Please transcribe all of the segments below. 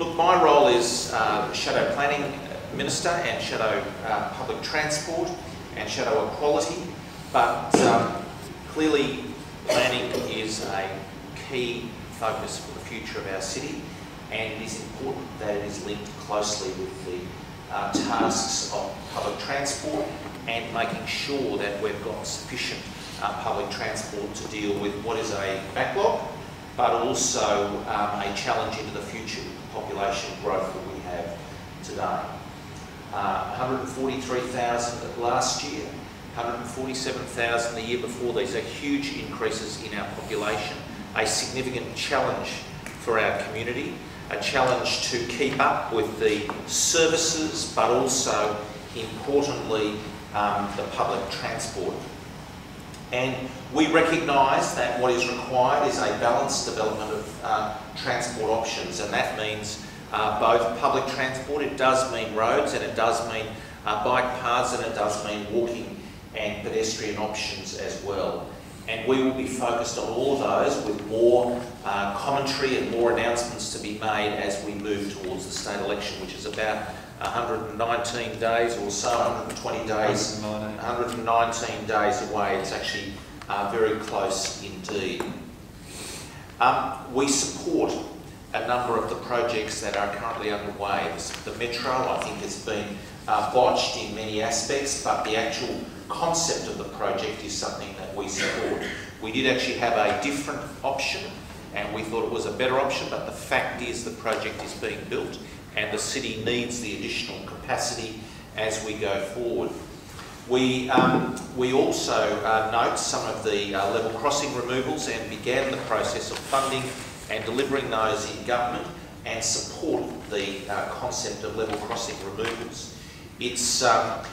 Look, my role is uh, Shadow Planning Minister and Shadow uh, Public Transport and Shadow Equality, but um, clearly planning is a key focus for the future of our city and it is important that it is linked closely with the uh, tasks of public transport and making sure that we've got sufficient uh, public transport to deal with what is a backlog but also um, a challenge into the future with the population growth that we have today. Uh, 143,000 last year, 147,000 the year before. These are huge increases in our population, a significant challenge for our community, a challenge to keep up with the services, but also, importantly, um, the public transport. And we recognise that what is required is a balanced development of uh, transport options, and that means uh, both public transport, it does mean roads, and it does mean uh, bike paths, and it does mean walking and pedestrian options as well. And we will be focused on all of those with more uh, commentary and more announcements to be made as we move towards the state election, which is about 119 days or so, 120 days, 119 days away. It's actually uh, very close indeed. Um, we support a number of the projects that are currently underway. The Metro, I think, has been uh, botched in many aspects, but the actual concept of the project is something that we support. We did actually have a different option, and we thought it was a better option, but the fact is the project is being built, and the city needs the additional capacity as we go forward. We, um, we also uh, note some of the uh, level crossing removals and began the process of funding and delivering those in government and support the uh, concept of level crossing removals. It's um,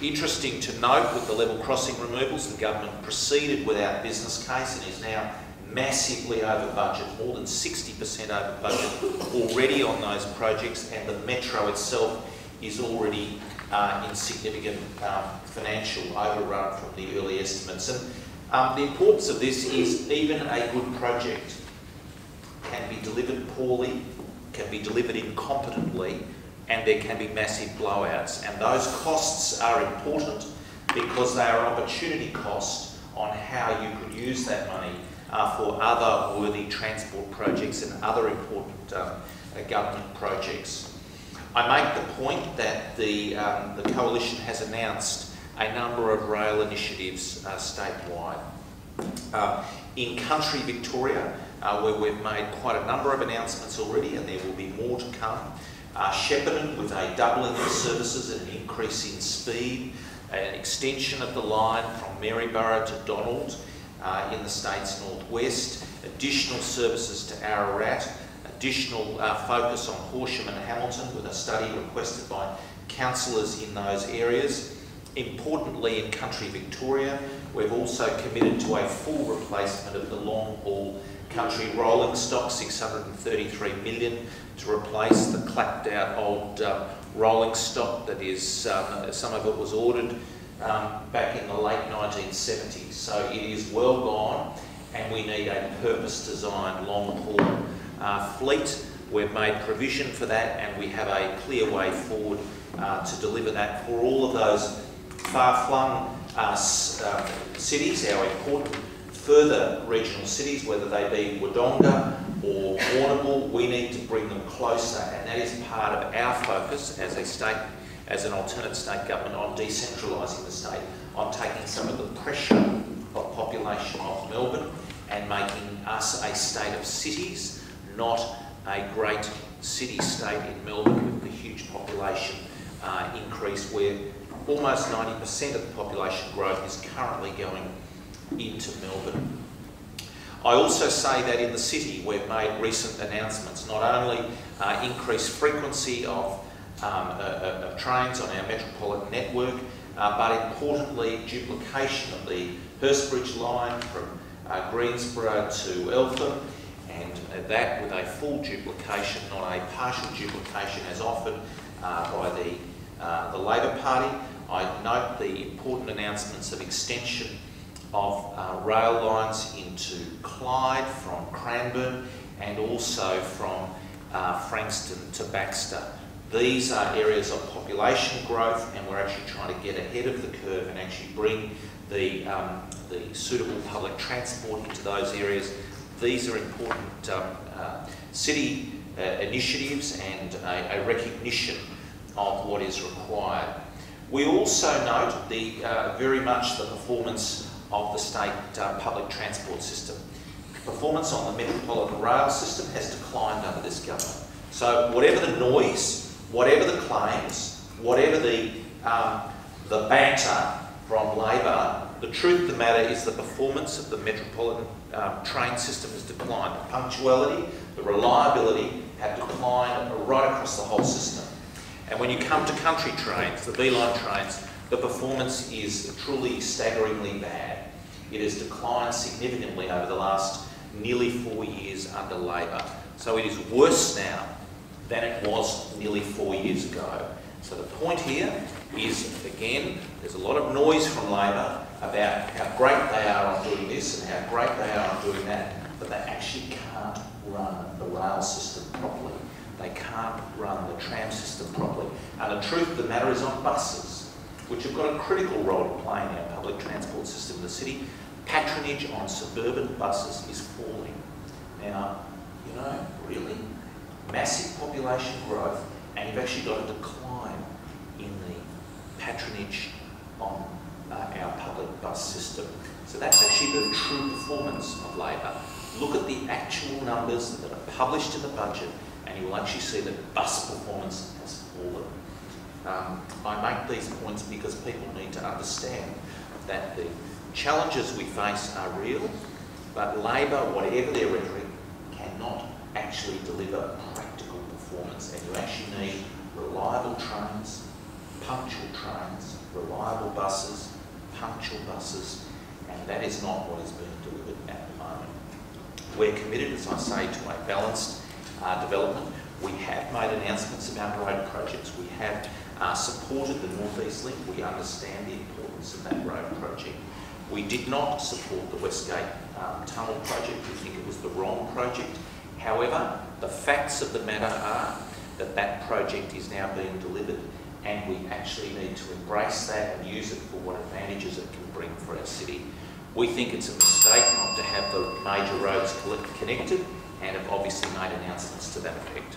interesting to note with the level crossing removals, the government proceeded without business case and is now massively over budget, more than 60% over budget already on those projects, and the metro itself is already uh, in significant um, financial overrun from the early estimates. And um, the importance of this is even a good project can be delivered poorly, can be delivered incompetently, and there can be massive blowouts. And those costs are important because they are opportunity costs on how you could use that money uh, for other worthy transport projects and other important um, uh, government projects. I make the point that the, um, the Coalition has announced a number of rail initiatives uh, statewide. Uh, in country Victoria, uh, where we've made quite a number of announcements already and there will be more to come. Uh, Shepparton with a doubling of services and an increase in speed, an extension of the line from Maryborough to Donald, uh, in the state's northwest, additional services to Ararat, additional uh, focus on Horsham and Hamilton with a study requested by councillors in those areas. Importantly, in country Victoria, we've also committed to a full replacement of the long haul country rolling stock, 633 million, to replace the clapped out old uh, rolling stock that is, um, some of it was ordered um, back in the late 1970s. So it is well gone and we need a purpose designed long haul uh, fleet. We've made provision for that and we have a clear way forward uh, to deliver that for all of those far-flung uh, uh cities, our important further regional cities, whether they be Wodonga or Warrnambool, we need to bring them closer and that is part of our focus as a state as an alternate state government on decentralising the state, on taking some of the pressure of population off Melbourne and making us a state of cities, not a great city-state in Melbourne with a huge population uh, increase where almost 90% of the population growth is currently going into Melbourne. I also say that in the city we've made recent announcements, not only uh, increased frequency of um, uh, of trains on our metropolitan network, uh, but importantly duplication of the Hurstbridge line from uh, Greensborough to Eltham, and that with a full duplication, not a partial duplication as offered uh, by the, uh, the Labor Party. I note the important announcements of extension of uh, rail lines into Clyde from Cranbourne and also from uh, Frankston to Baxter. These are areas of population growth and we're actually trying to get ahead of the curve and actually bring the, um, the suitable public transport into those areas. These are important um, uh, city uh, initiatives and a, a, recognition of what is required. We also note the, uh, very much the performance of the state uh, public transport system. Performance on the Metropolitan Rail system has declined under this government. So whatever the noise, whatever the claims, whatever the, um, the banter from Labor, the truth of the matter is the performance of the Metropolitan um, train system has declined. The punctuality, the reliability have declined right across the whole system. And when you come to country trains, the V/Line trains, the performance is truly staggeringly bad. It has declined significantly over the last nearly four years under Labor. So it is worse now than it was nearly four years ago. So the point here is, again, there's a lot of noise from Labor about how great they are on doing this and how great they are on doing that, but they actually can't run the rail system properly. They can't run the tram system properly. And the truth of the matter is on buses, which have got a critical role to play in our public transport system in the city, patronage on suburban buses is falling. Now, you know, really? Massive population growth, and you've actually got a decline in the patronage on uh, our public bus system. So that's actually the true performance of Labor. Look at the actual numbers that are published in the budget and you will actually see that bus performance has fallen. Um, I make these points because people need to understand that the challenges we face are real, but Labor, whatever their rhetoric, cannot actually deliver practical performance. And you actually need reliable trains, punctual trains, reliable buses, punctual buses, and that is not what is being delivered at the moment. We're committed, as I say, to a balanced uh, development. We have made announcements about road projects. We have uh, supported the North East Link. We understand the importance of that road project. We did not support the Westgate um, Tunnel project. We think it was the wrong project. However, the facts of the matter are that that project is now being delivered and we actually need to embrace that and use it for what advantages it can bring for our city. We think it's a mistake not to have the major roads connected and have obviously made announcements to that effect.